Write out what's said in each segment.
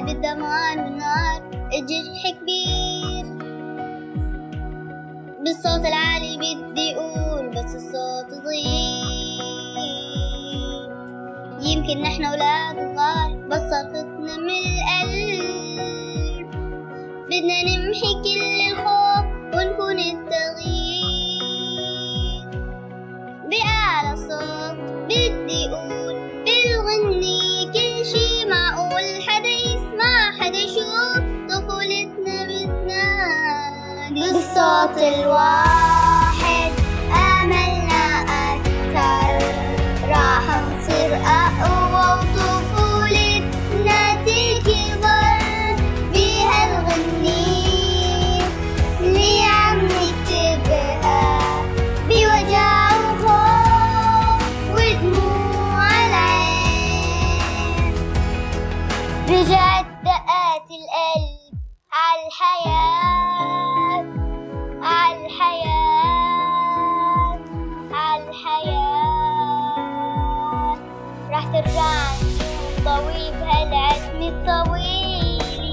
من قلب الدمار والنار الجرح كبير بالصوت العالي بدي أقول بس الصوت صغير يمكن نحن أولاد صغار بس صرختنا من القلب. بدنا نمحي كل الخوف ونكون التغيير. بأعلى صوت بدي أقول بالصوت الواحد. آملنا أكتر راح نصير أقوى وطفولتنا تكبر بهالغنية اللي عم نكتبها بوجع وخوف ودموع العين رجعت دقات القلب عالحياة الطويلة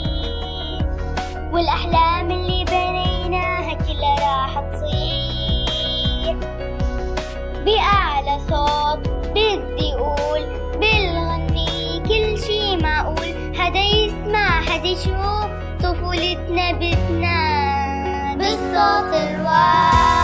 والأحلام اللي بنيناها كلها راح تصير. بأعلى صوت بدي أقول بالغني كل شي معقول. حدا يسمع حدا يشوف طفولتنا بتنادي. بالصوت الواحد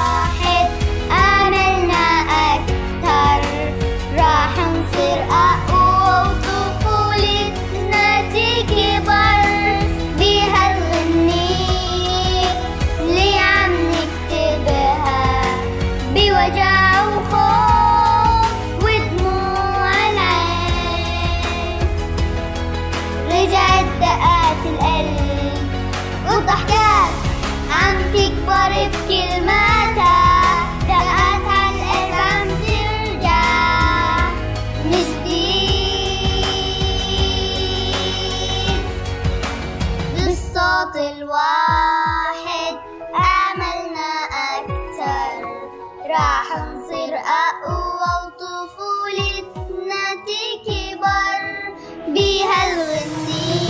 بهالغنية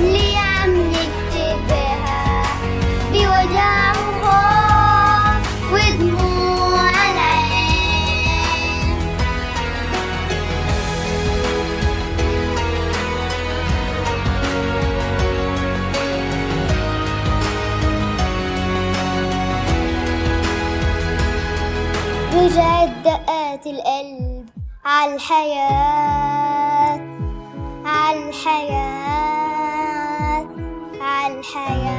اللي عم نكتبها بوجع وخوف ودموع العين رجعت دقات القلب عالحياة عالحياة عالحياة